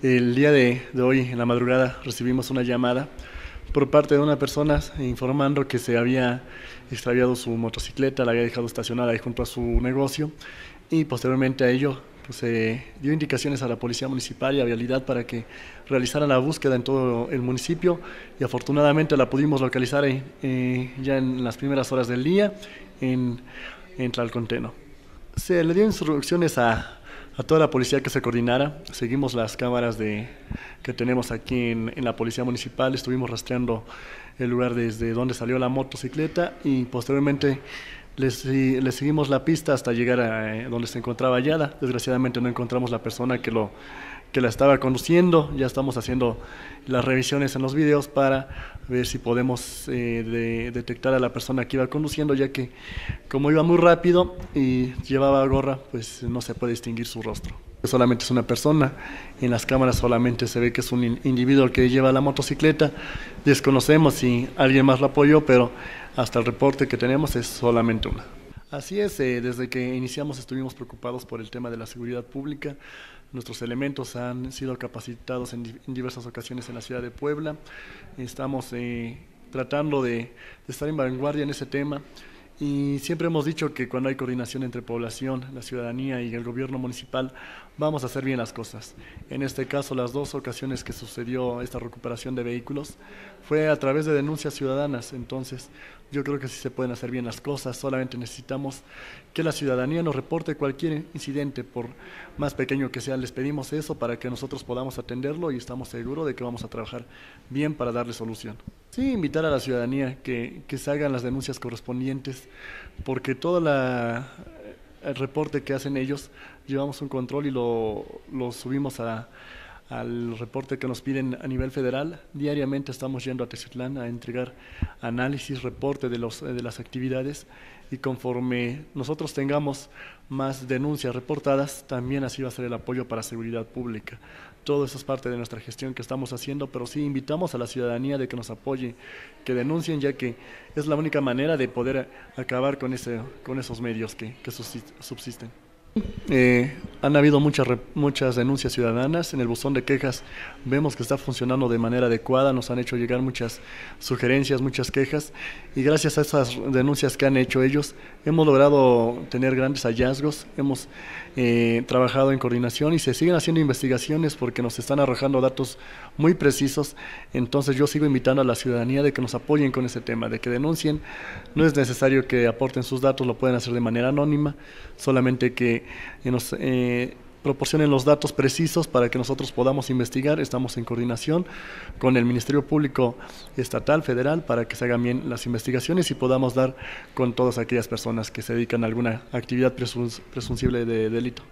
El día de, de, hoy, en la madrugada, recibimos una llamada por parte de una persona informando que se había extraviado su motocicleta, la había dejado estacionada ahí junto a su negocio y posteriormente a ello pues, se dio indicaciones a la Policía Municipal y a Vialidad para que realizaran la búsqueda en todo el municipio y afortunadamente la pudimos localizar eh, ya en las primeras horas del día en, en Tlalconteno. Se le dio instrucciones a, a toda la policía que se coordinara. Seguimos las cámaras de, que tenemos aquí en, en, la Policía Municipal. Estuvimos rastreando el lugar desde donde salió la motocicleta y posteriormente les seguimos la pista hasta llegar a eh, donde se encontraba hallada. Desgraciadamente no encontramos la persona que lo que la estaba conduciendo. Ya estamos haciendo las revisiones en los videos para ver si podemos eh, de, detectar a la persona que iba conduciendo, ya que como iba muy rápido y llevaba gorra, pues no se puede distinguir su rostro. Solamente es una persona, en las cámaras solamente se ve que es un individuo que lleva la motocicleta, desconocemos si alguien más lo apoyó, pero hasta el reporte que tenemos es solamente una. Así es, eh, desde que iniciamos estuvimos preocupados por el tema de la seguridad pública. Nuestros elementos han sido capacitados en, diversas ocasiones en la ciudad de Puebla. Estamos eh, tratando de estar en vanguardia en ese tema. Y siempre hemos dicho que cuando hay coordinación entre población, la ciudadanía y el gobierno municipal, vamos a hacer bien las cosas. En este caso, las dos ocasiones que sucedió esta recuperación de vehículos fue a través de denuncias ciudadanas. Entonces, yo creo que sí se pueden hacer bien las cosas, solamente necesitamos que la ciudadanía nos reporte cualquier incidente, por más pequeño que sea, les pedimos eso para que nosotros podamos atenderlo y estamos seguros de que vamos a trabajar bien para darle solución. Sí, invitar a la ciudadanía que, que se hagan las denuncias correspondientes, porque todo la, el reporte que hacen ellos, llevamos un control y lo, lo subimos a al reporte que nos piden a nivel federal. Diariamente estamos yendo a Teciutlán a entregar análisis, reporte de, los, de las actividades y conforme nosotros tengamos más denuncias reportadas, también así va a ser el apoyo para seguridad pública. Todo eso es parte de nuestra gestión que estamos haciendo, pero sí invitamos a la ciudadanía de que nos apoye, que denuncien, ya que es la única manera de poder acabar con, ese, con esos medios que, que subsisten. Eh, han habido muchas, muchas denuncias ciudadanas. En el buzón de quejas vemos que está funcionando de manera adecuada. Nos han hecho llegar muchas sugerencias, muchas quejas. Y gracias a esas denuncias que han hecho ellos, hemos logrado tener grandes hallazgos. Hemos eh, trabajado en coordinación y se siguen haciendo investigaciones porque nos están arrojando datos muy precisos. Entonces yo sigo invitando a la ciudadanía de que nos apoyen con ese tema, de que denuncien. No es necesario que aporten sus datos, lo pueden hacer de manera anónima, solamente que nos eh, proporcionen los datos precisos para que nosotros podamos investigar. Estamos en coordinación con el Ministerio Público Estatal, Federal, para que se hagan bien las investigaciones y podamos dar con todas aquellas personas que se dedican a alguna actividad presuncible de delito.